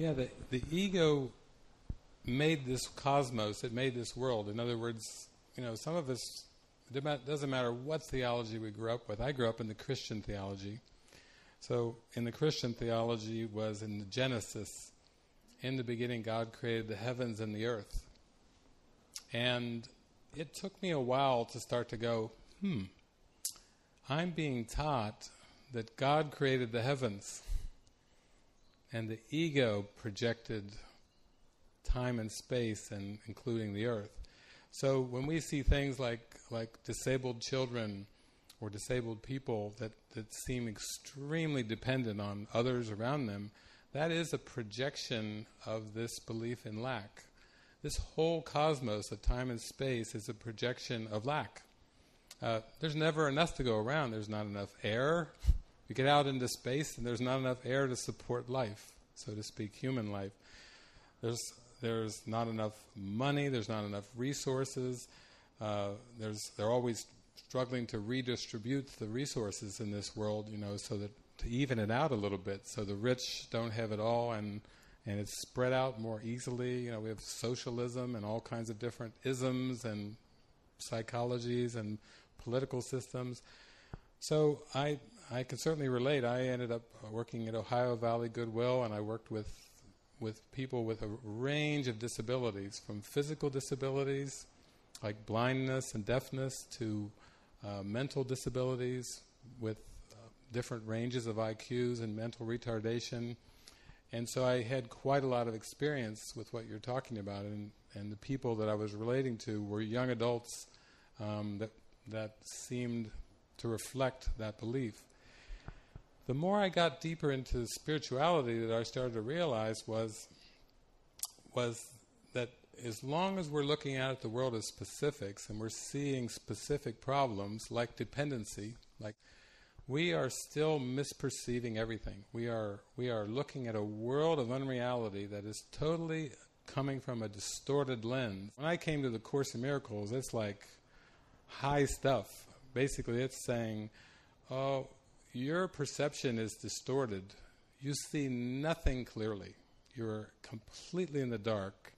Yeah, the, the ego made this cosmos, it made this world. In other words, you know, some of us, it doesn't matter what theology we grew up with. I grew up in the Christian theology. So, in the Christian theology was in the Genesis, in the beginning God created the heavens and the earth. And it took me a while to start to go, hmm, I'm being taught that God created the heavens and the ego projected time and space and including the earth. So when we see things like like disabled children or disabled people that, that seem extremely dependent on others around them, that is a projection of this belief in lack. This whole cosmos of time and space is a projection of lack. Uh, there's never enough to go around. There's not enough air. You get out into space, and there's not enough air to support life, so to speak, human life. There's there's not enough money. There's not enough resources. Uh, there's they're always struggling to redistribute the resources in this world, you know, so that to even it out a little bit, so the rich don't have it all, and and it's spread out more easily. You know, we have socialism and all kinds of different isms and psychologies and political systems. So I I can certainly relate. I ended up working at Ohio Valley Goodwill, and I worked with with people with a range of disabilities, from physical disabilities like blindness and deafness to uh, mental disabilities with uh, different ranges of IQs and mental retardation. And so I had quite a lot of experience with what you're talking about, and, and the people that I was relating to were young adults um, that that seemed to reflect that belief. The more I got deeper into spirituality, that I started to realize was was that as long as we're looking at the world as specifics and we're seeing specific problems like dependency, like we are still misperceiving everything. We are we are looking at a world of unreality that is totally coming from a distorted lens. When I came to the Course in Miracles, it's like high stuff. Basically, it's saying, "Oh, your perception is distorted. You see nothing clearly. You're completely in the dark,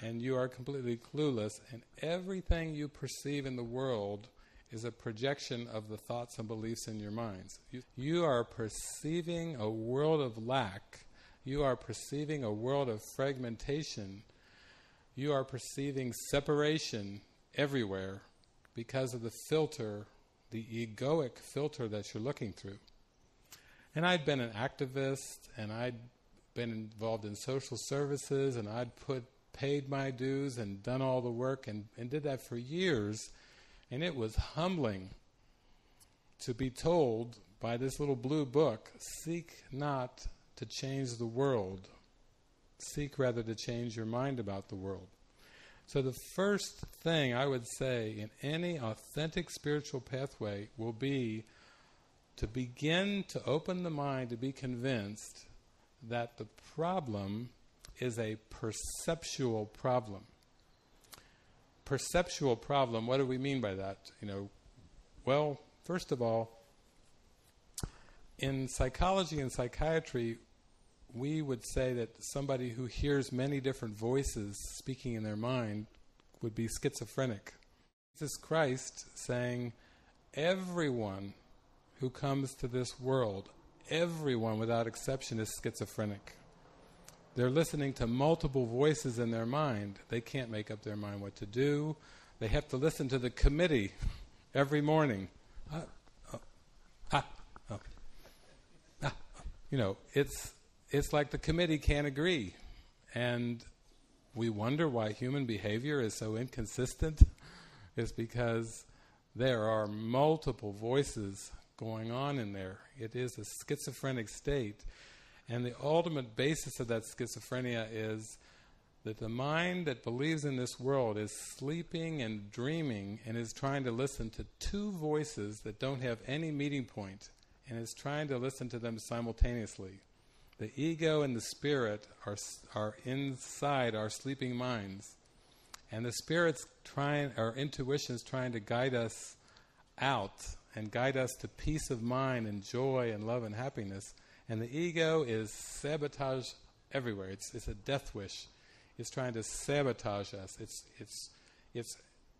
and you are completely clueless. And everything you perceive in the world is a projection of the thoughts and beliefs in your minds. You, you are perceiving a world of lack. You are perceiving a world of fragmentation. You are perceiving separation everywhere because of the filter, the egoic filter that you're looking through. And I'd been an activist and I'd been involved in social services and I'd put paid my dues and done all the work and, and did that for years. And it was humbling to be told by this little blue book seek not to change the world, seek rather to change your mind about the world. So, the first thing I would say in any authentic spiritual pathway will be to begin to open the mind to be convinced that the problem is a perceptual problem. Perceptual problem, what do we mean by that? You know, well, first of all, in psychology and psychiatry, we would say that somebody who hears many different voices speaking in their mind would be schizophrenic. This is Christ saying, everyone who comes to this world, everyone without exception is schizophrenic. They're listening to multiple voices in their mind. They can't make up their mind what to do. They have to listen to the committee every morning. Uh, oh, ah, oh, ah, you know, it's it's like the committee can't agree. And we wonder why human behavior is so inconsistent. Is because there are multiple voices going on in there. It is a schizophrenic state. And the ultimate basis of that schizophrenia is that the mind that believes in this world is sleeping and dreaming and is trying to listen to two voices that don't have any meeting point and is trying to listen to them simultaneously. The ego and the spirit are, are inside our sleeping minds. And the spirit's trying, our intuition's trying to guide us out and guide us to peace of mind and joy and love and happiness. And the ego is sabotage everywhere. It's, it's a death wish. It's trying to sabotage us. It's, it's, it's,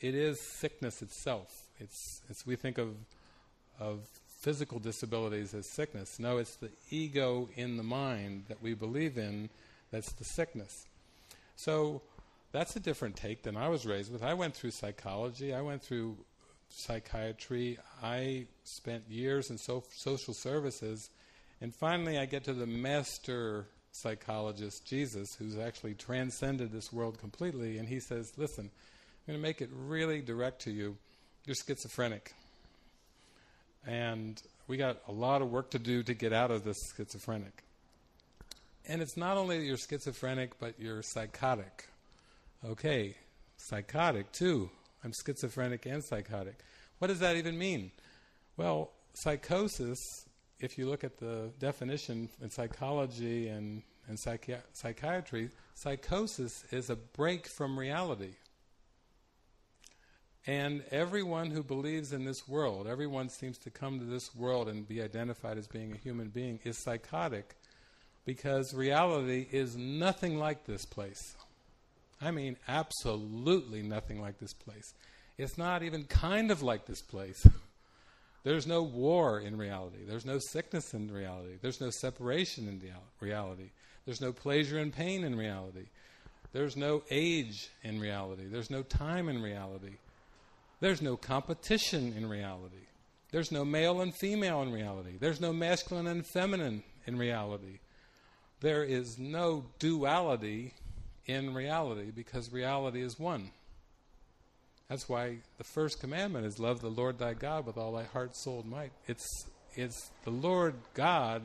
it is sickness itself. It's, it's, we think of, of physical disabilities as sickness. No, it's the ego in the mind that we believe in that's the sickness. So that's a different take than I was raised with. I went through psychology, I went through psychiatry, I spent years in so- social services, and finally I get to the master psychologist, Jesus, who's actually transcended this world completely, and he says, Listen, I'm going to make it really direct to you. You're schizophrenic. And we got a lot of work to do to get out of this schizophrenic. And it's not only that you're schizophrenic, but you're psychotic. Okay, psychotic too. I'm schizophrenic and psychotic. What does that even mean? Well, psychosis, if you look at the definition in psychology and, and psychi- psychiatry, psychosis is a break from reality. And everyone who believes in this world, everyone seems to come to this world and be identified as being a human being, is psychotic because reality is nothing like this place. I mean, absolutely nothing like this place. It's not even kind of like this place. There's no war in reality. There's no sickness in reality. There's no separation in reality. There's no pleasure and pain in reality. There's no age in reality. There's no time in reality. There's no competition in reality. There's no male and female in reality. There's no masculine and feminine in reality. There is no duality in reality because reality is one. That's why the first commandment is love the Lord thy God with all thy heart, soul, and might. It's it's the Lord God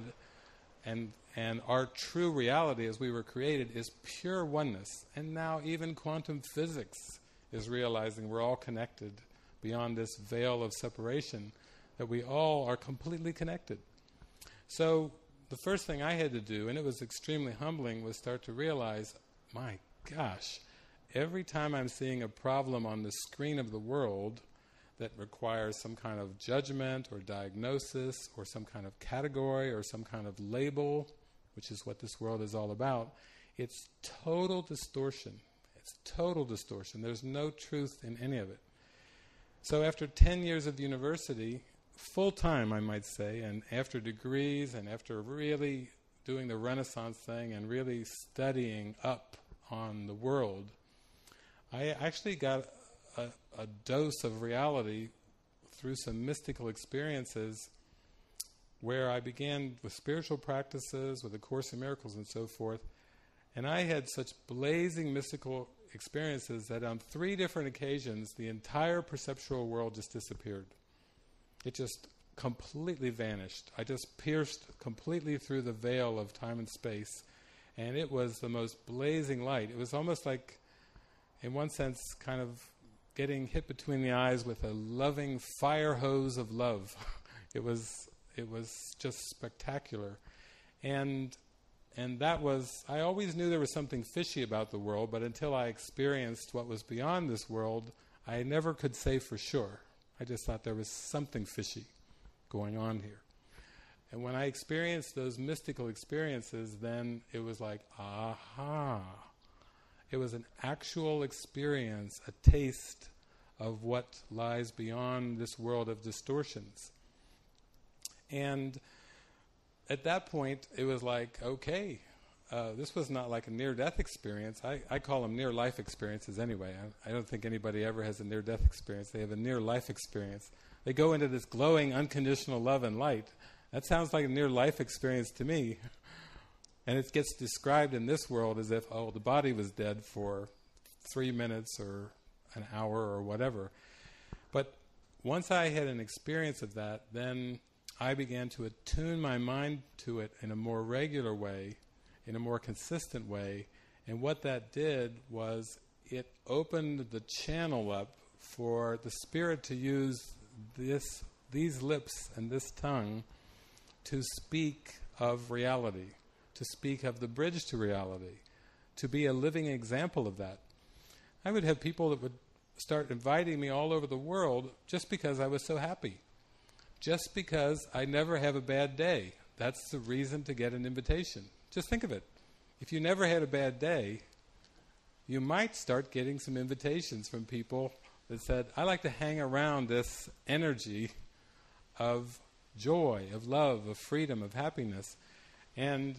and and our true reality as we were created is pure oneness. And now even quantum physics is realizing we're all connected beyond this veil of separation, that we all are completely connected. So the first thing I had to do, and it was extremely humbling, was start to realize, my gosh, every time I'm seeing a problem on the screen of the world that requires some kind of judgment or diagnosis or some kind of category or some kind of label, which is what this world is all about, it's total distortion. It's total distortion. There's no truth in any of it. So after 10 years of university, full time, I might say, and after degrees and after really doing the Renaissance thing and really studying up on the world, I actually got a, a dose of reality through some mystical experiences where I began with spiritual practices, with the Course in Miracles and so forth. And I had such blazing mystical experiences that on three different occasions, the entire perceptual world just disappeared. It just completely vanished. I just pierced completely through the veil of time and space, and it was the most blazing light. It was almost like, in one sense, kind of getting hit between the eyes with a loving fire hose of love. it was it was just spectacular, and and that was, I always knew there was something fishy about the world, but until I experienced what was beyond this world, I never could say for sure. I just thought there was something fishy going on here. And when I experienced those mystical experiences, then it was like, aha. It was an actual experience, a taste of what lies beyond this world of distortions. And at that point, it was like, okay, uh, this was not like a near death experience. I, I call them near life experiences anyway. I, I don't think anybody ever has a near death experience. They have a near life experience. They go into this glowing, unconditional love and light. That sounds like a near life experience to me. And it gets described in this world as if, oh, the body was dead for three minutes or an hour or whatever. But once I had an experience of that, then I began to attune my mind to it in a more regular way, in a more consistent way. And what that did was it opened the channel up for the Spirit to use this, these lips and this tongue to speak of reality, to speak of the bridge to reality, to be a living example of that. I would have people that would start inviting me all over the world just because I was so happy just because I never have a bad day. That's the reason to get an invitation. Just think of it. if you never had a bad day, you might start getting some invitations from people that said, I like to hang around this energy of joy, of love, of freedom, of happiness. And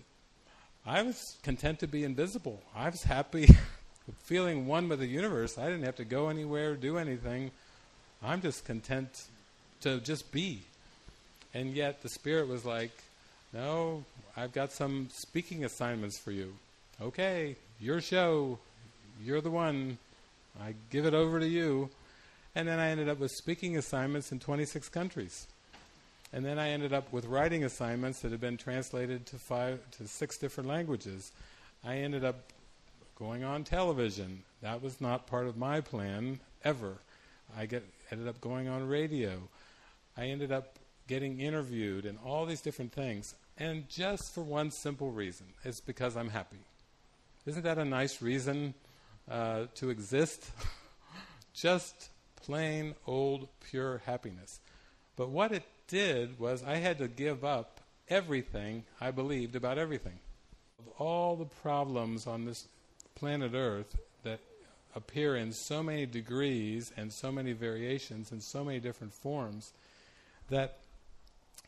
I was content to be invisible. I was happy feeling one with the universe. I didn't have to go anywhere, do anything. I'm just content to just be. And yet the Spirit was like, No, I've got some speaking assignments for you. Okay, your show. You're the one. I give it over to you. And then I ended up with speaking assignments in 26 countries. And then I ended up with writing assignments that had been translated to five to six different languages. I ended up going on television. That was not part of my plan ever. I get ended up going on radio. I ended up getting interviewed and all these different things. And just for one simple reason. It's because I'm happy. Isn't that a nice reason uh, to exist? just plain old pure happiness. But what it did was I had to give up everything I believed about everything. Of all the problems on this planet Earth that appear in so many degrees and so many variations and so many different forms, that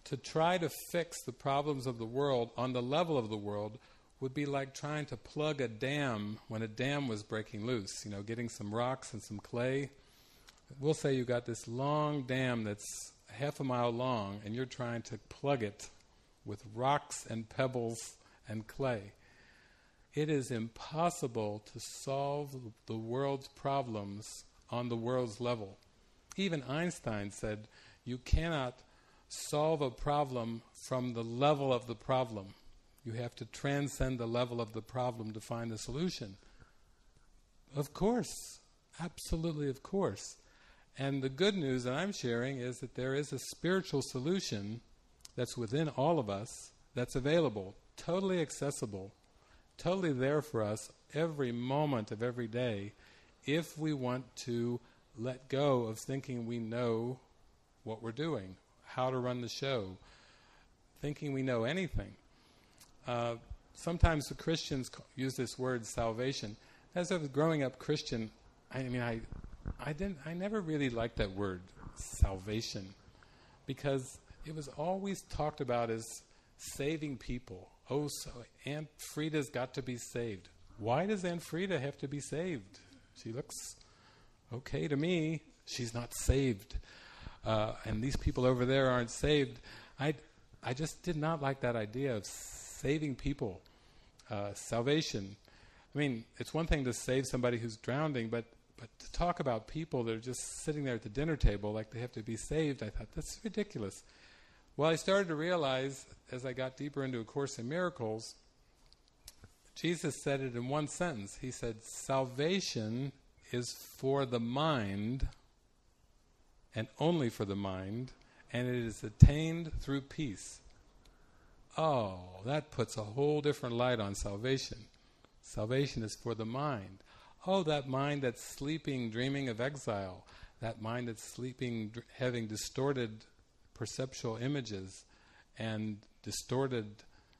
to try to fix the problems of the world on the level of the world would be like trying to plug a dam when a dam was breaking loose, you know, getting some rocks and some clay. We'll say you got this long dam that's half a mile long and you're trying to plug it with rocks and pebbles and clay. It is impossible to solve the world's problems on the world's level. Even Einstein said you cannot solve a problem from the level of the problem. You have to transcend the level of the problem to find the solution. Of course, absolutely, of course. And the good news that I'm sharing is that there is a spiritual solution that's within all of us, that's available, totally accessible, totally there for us every moment of every day, if we want to let go of thinking we know what we're doing, how to run the show, thinking we know anything. Uh, sometimes the Christians use this word salvation. As I was growing up Christian, I mean, I I didn't. I never really liked that word, salvation, because it was always talked about as saving people. Oh, so Aunt Frida's got to be saved. Why does Aunt Frida have to be saved? She looks okay to me. She's not saved, uh, and these people over there aren't saved. I, I just did not like that idea of saving people, uh, salvation. I mean, it's one thing to save somebody who's drowning, but but to talk about people that are just sitting there at the dinner table like they have to be saved, I thought, that's ridiculous. Well, I started to realize as I got deeper into A Course in Miracles, Jesus said it in one sentence. He said, Salvation is for the mind, and only for the mind, and it is attained through peace. Oh, that puts a whole different light on salvation. Salvation is for the mind. Oh, that mind that's sleeping, dreaming of exile, that mind that's sleeping, having distorted perceptual images and distorted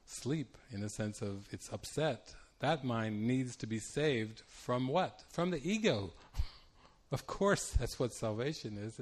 sleep in the sense of it's upset. That mind needs to be saved from what? From the ego. of course, that's what salvation is.